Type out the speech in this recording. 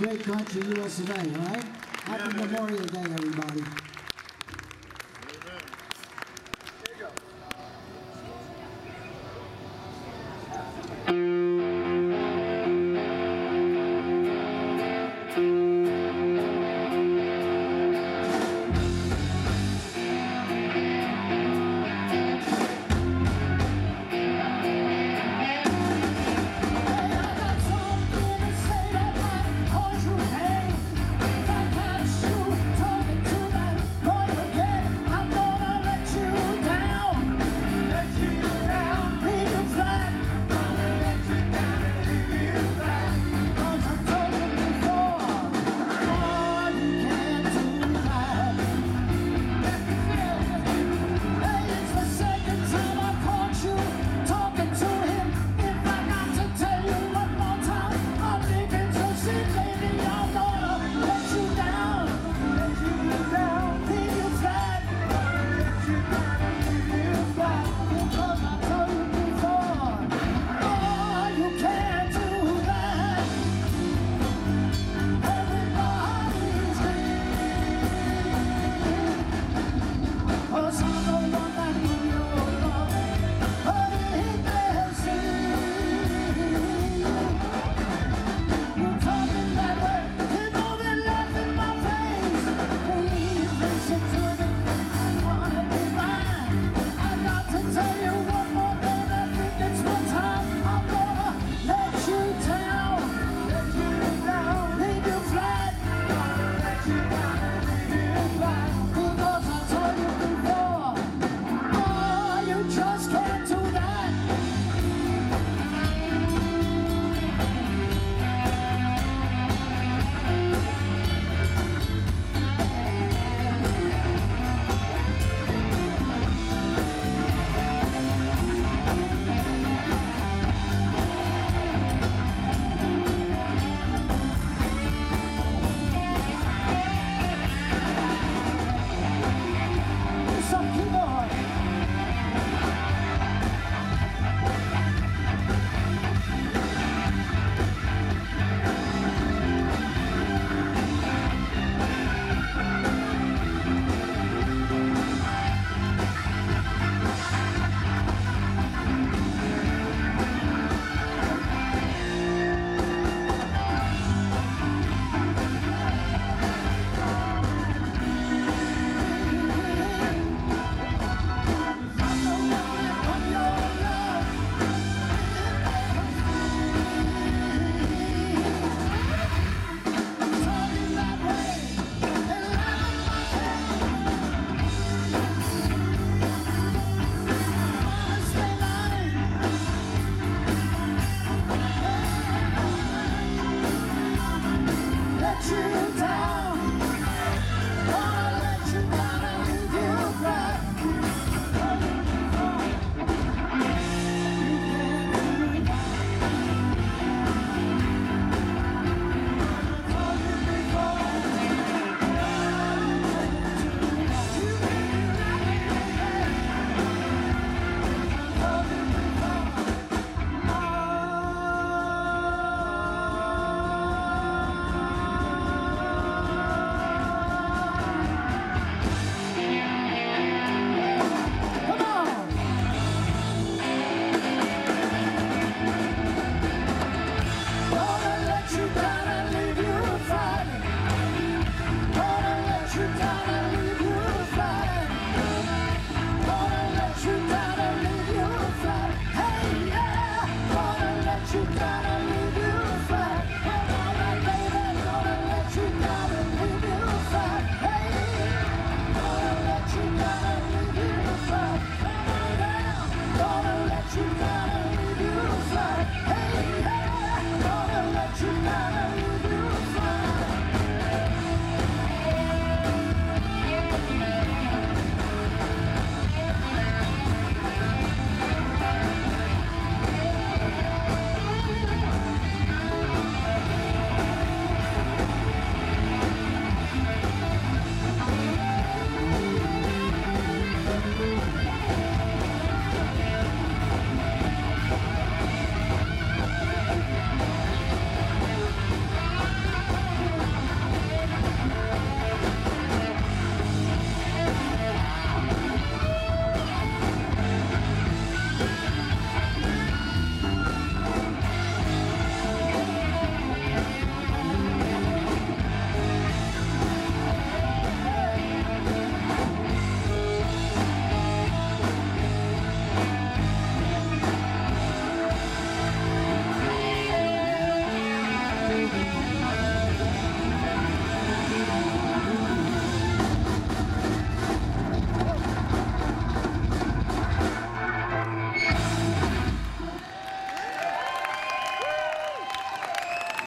great country US of all right? Happy Memorial Day, everybody.